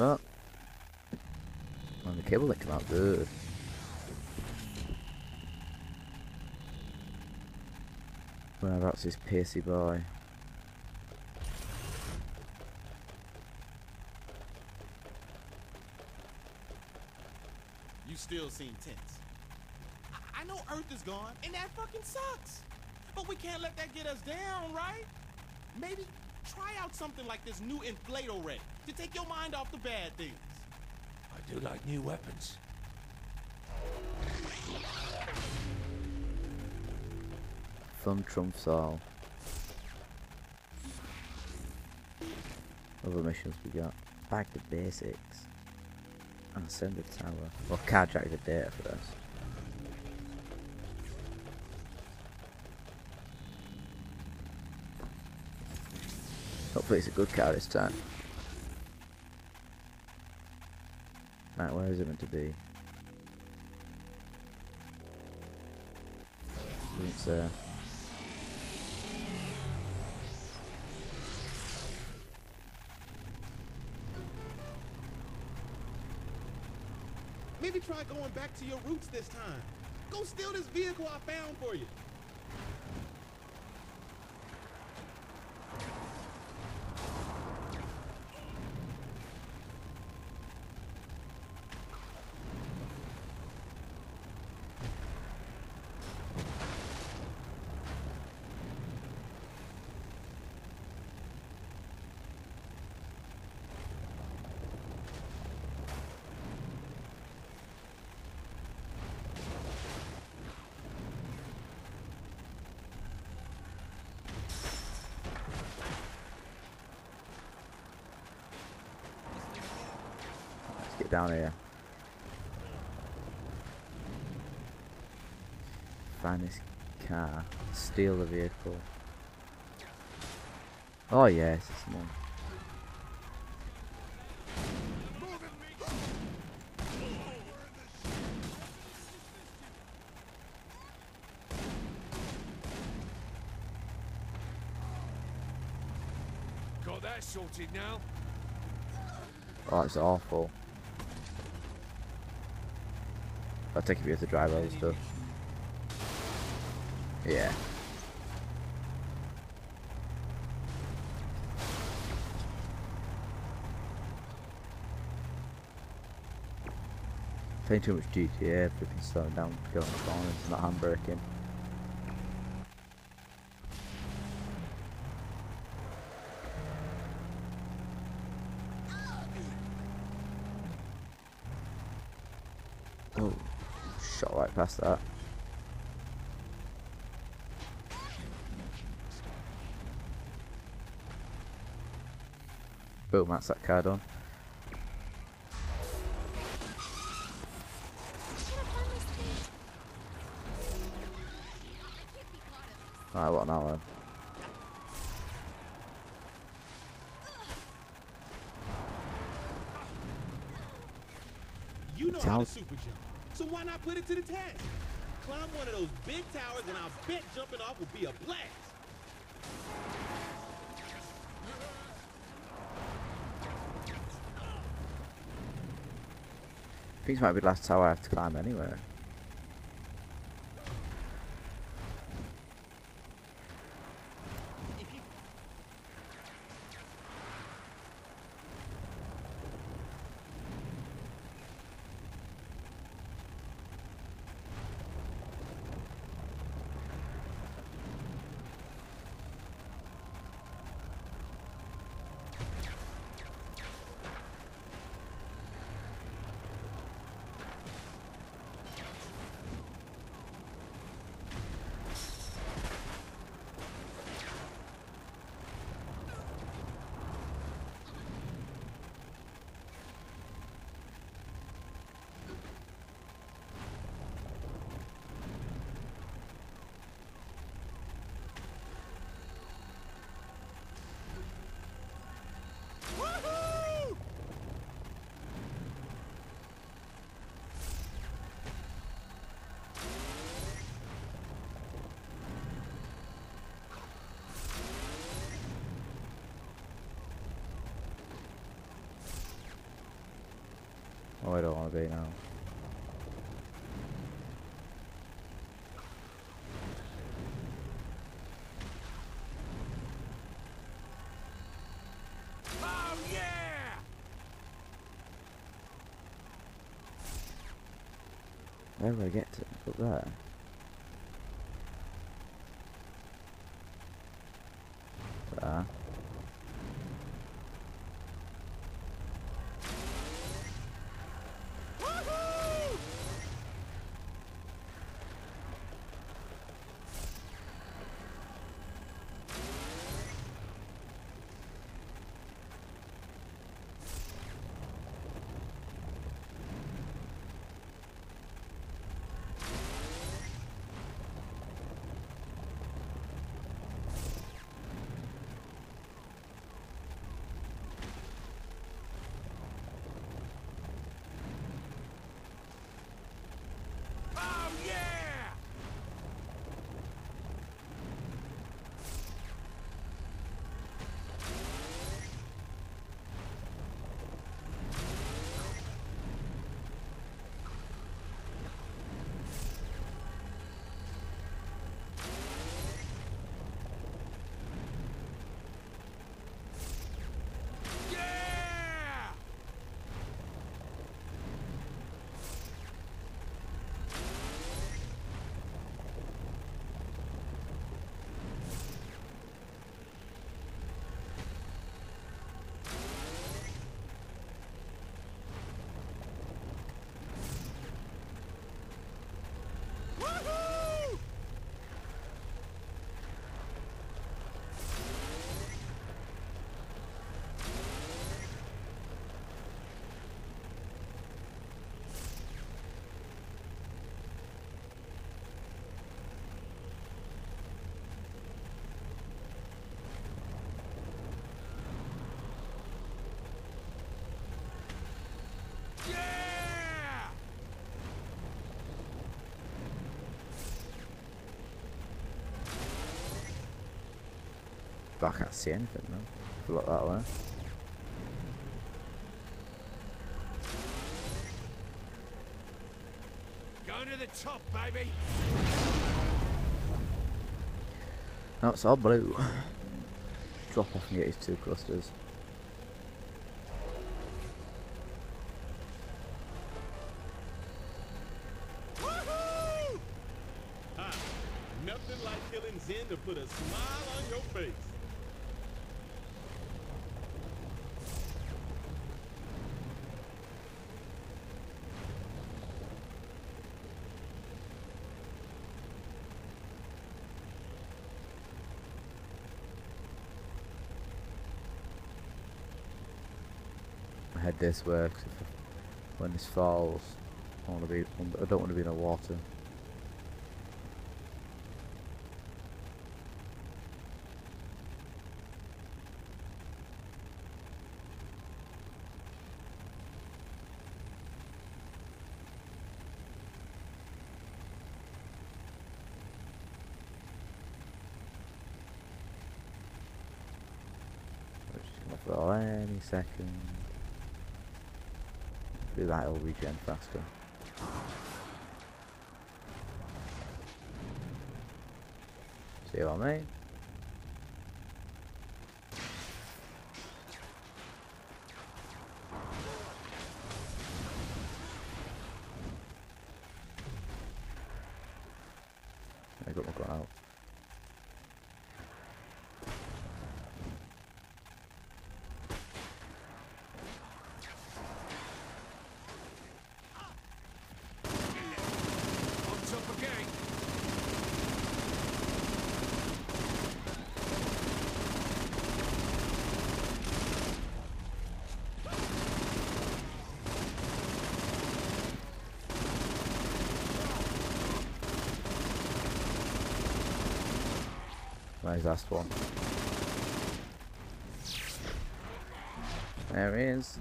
that. And the cable that come out good. Whereabouts is Piercy boy? You still seem tense. I, I know Earth is gone, and that fucking sucks. But we can't let that get us down, right? Maybe try out something like this new inflato ray to take your mind off the bad things. I do like new weapons. Fun trumps all. Other missions we got. Back to basics. And ascend the tower. Or carjack the data for this. Hopefully it's a good car this time. Right, where is it meant to be? It's there. Maybe try going back to your roots this time. Go steal this vehicle I found for you. Down here. Find this car. Steal the vehicle. Oh yes, it's one. Got that sorted now? Oh, it's awful. I'll take it you have to drive all the stuff. Yeah. Playing too much GTA, flipping slowing down, going corners, not handbraking. Oh, shot right past that. Boom, that's that card on. Alright, what now then? You know how to super jump, so why not put it to the test? Climb one of those big towers, and I'll bet jumping off will be a blast. This might be the last tower I have to climb anyway. Be now. Oh yeah! Where do I get to? Up? There. But I can't see anything now. Look that way. Going to the top, baby! No, it's all blue. Drop off and get his two clusters. Ah, nothing like killing Zin to put a smile on your face. This works. when this falls, I want to be. I don't want to be in the water. Any second. Do that, it'll regen faster. See what I mean? Nice last one. There he is.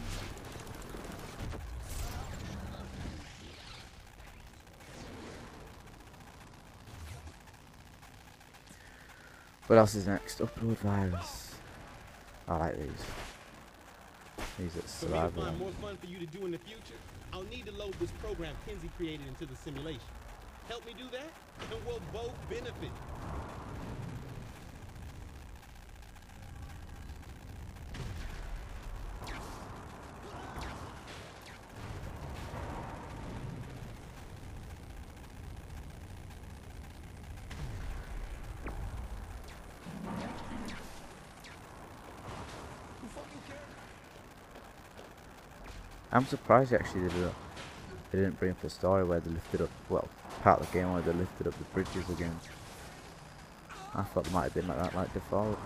What else is next? Upload virus. I like these. These are For me to survival. find more fun for you to do in the future, I'll need to load this program Kinzie created into the simulation. Help me do that, and we'll both benefit. I'm surprised actually they didn't, they didn't bring up the story where they lifted up, well, part of the game where they lifted up the bridges again. I thought they might have been like that, like default.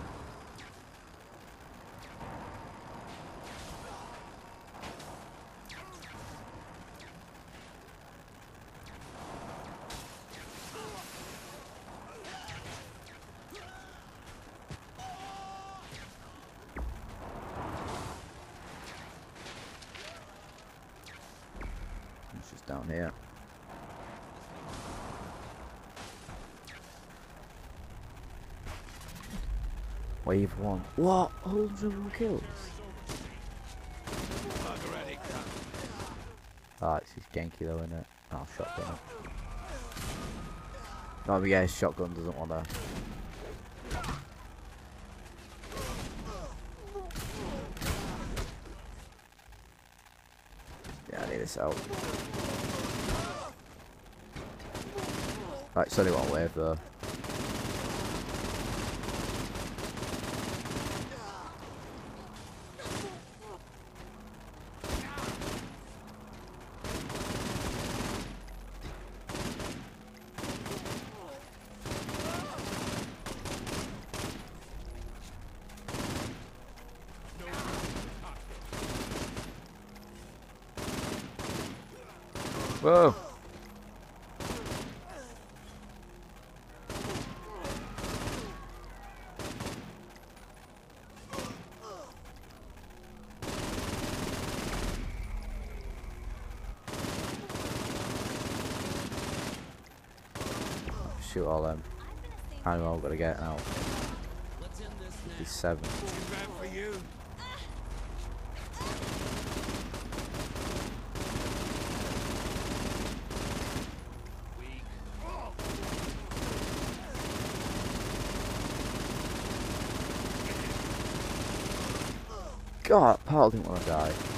Down here. Wave one. What? 101 kills? Already done. Ah, it's his Genki though, isn't it? Oh, shotgun. but yeah, his shotgun doesn't want to. Yeah, I need this out. Right, it's only one wave though. Whoa! Shoot all them. I know I've got to get out. Let's end this now. 57. Too bad for you. Weak. God, Paul didn't want to die.